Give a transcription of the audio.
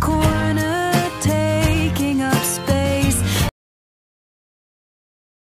cool.